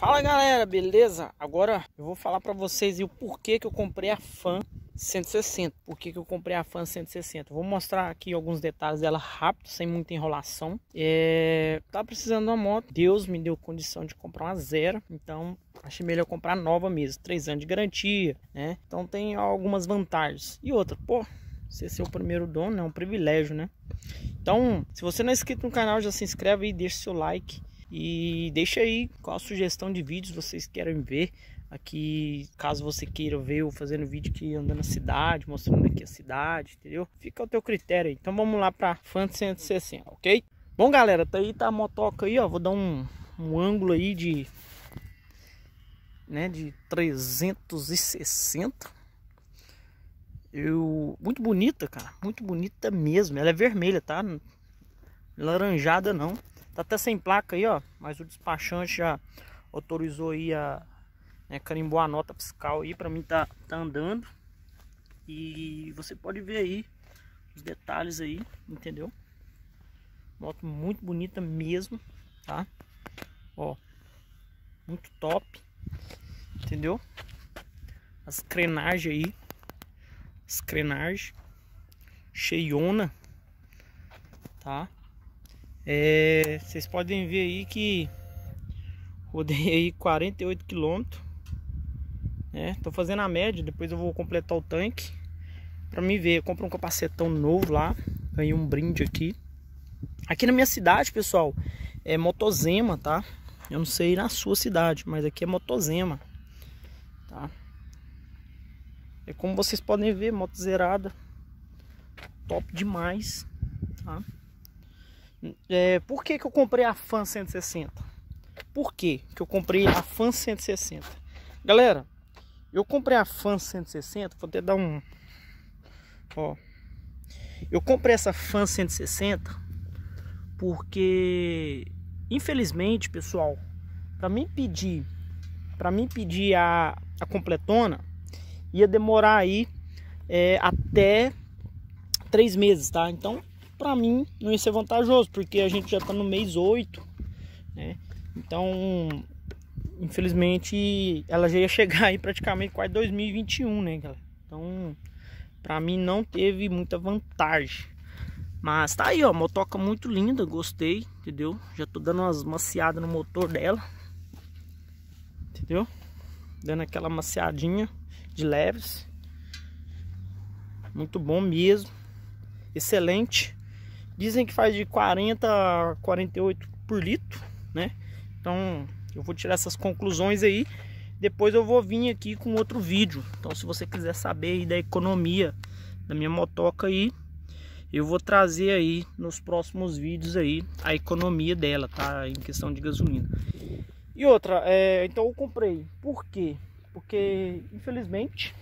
Fala galera, beleza? Agora eu vou falar para vocês o porquê que eu comprei a Fan 160. Por que, que eu comprei a Fan 160? Vou mostrar aqui alguns detalhes dela rápido, sem muita enrolação. É... Tá precisando de uma moto. Deus me deu condição de comprar uma zero. Então achei melhor comprar nova mesmo. Três anos de garantia, né? Então tem algumas vantagens. E outra, pô, você ser o primeiro dono é um privilégio, né? Então, se você não é inscrito no canal, já se inscreve e deixa seu like. E deixa aí qual a sugestão de vídeos vocês querem ver. Aqui, caso você queira ver eu fazendo vídeo aqui andando na cidade, mostrando aqui a cidade, entendeu? Fica ao teu critério aí. Então vamos lá para Fan 160, ok? Bom, galera, tá aí tá a motoca aí, ó. Vou dar um, um ângulo aí de né, de 360. Eu muito bonita, cara, muito bonita mesmo. Ela é vermelha, tá? Laranjada não. Tá até sem placa aí, ó. Mas o despachante já autorizou aí a. Né, carimbou a nota fiscal aí. Pra mim tá, tá andando. E você pode ver aí os detalhes aí, entendeu? Moto muito bonita mesmo, tá? Ó. Muito top. Entendeu? As crenagens aí. As crenagens. Cheiona. Tá? É, vocês podem ver aí que rodei aí 48 km. Né? Tô fazendo a média, depois eu vou completar o tanque. Pra me ver, compro um capacetão novo lá. Ganhei um brinde aqui. Aqui na minha cidade, pessoal, é motozema, tá? Eu não sei na sua cidade, mas aqui é motozema. Tá? É como vocês podem ver, moto zerada. Top demais, tá? É, por que, que eu comprei a Fan 160? Por que, que eu comprei a Fan 160? Galera, eu comprei a Fan 160, vou até dar um... Ó, eu comprei essa Fan 160 porque, infelizmente, pessoal, para mim pedir, para mim pedir a, a completona, ia demorar aí é, até três meses, tá? Então, para mim não ia ser vantajoso, porque a gente já está no mês 8, né? Então, infelizmente, ela já ia chegar aí praticamente quase 2021, né, galera? Então, para mim não teve muita vantagem. Mas tá aí, ó, motoca muito linda, gostei, entendeu? Já tô dando umas maciadas no motor dela. Entendeu? Dando aquela maciadinha de leves. Muito bom mesmo. Excelente. Dizem que faz de 40 a 48 por litro, né? Então eu vou tirar essas conclusões aí. Depois eu vou vir aqui com outro vídeo. Então se você quiser saber aí da economia da minha motoca aí, eu vou trazer aí nos próximos vídeos aí a economia dela, tá? Em questão de gasolina. E outra, é, então eu comprei. Por quê? Porque infelizmente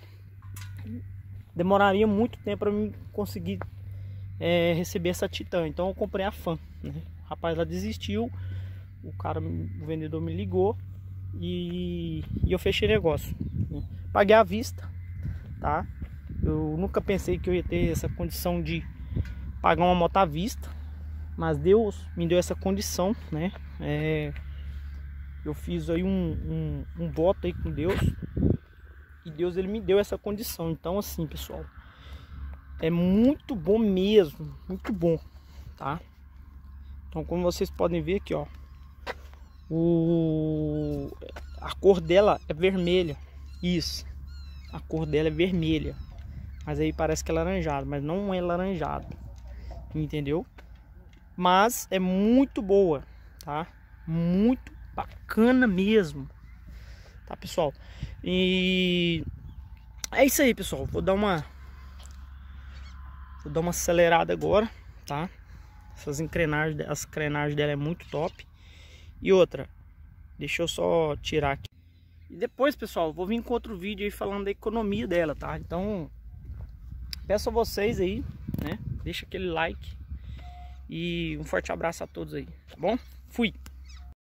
demoraria muito tempo para mim conseguir é, receber essa Titan. Então eu comprei a Fan. Né? O rapaz lá desistiu, o cara, o vendedor me ligou e, e eu fechei negócio. Né? Paguei à vista, tá? Eu nunca pensei que eu ia ter essa condição de pagar uma moto à vista, mas Deus me deu essa condição, né? É, eu fiz aí um, um, um voto aí com Deus e Deus ele me deu essa condição. Então assim, pessoal, é muito bom mesmo, muito bom, tá? Então, como vocês podem ver aqui, ó, o a cor dela é vermelha. Isso. A cor dela é vermelha. Mas aí parece que é laranjado, mas não é laranjado. Entendeu? Mas é muito boa, tá? Muito bacana mesmo. Tá, pessoal? E é isso aí, pessoal. Vou dar uma Vou dar uma acelerada agora, tá? Essas engrenagens, as engrenagens dela é muito top. E outra, deixa eu só tirar aqui. E depois, pessoal, vou vir com outro vídeo aí falando da economia dela, tá? Então, peço a vocês aí, né? Deixa aquele like. E um forte abraço a todos aí, tá bom? Fui!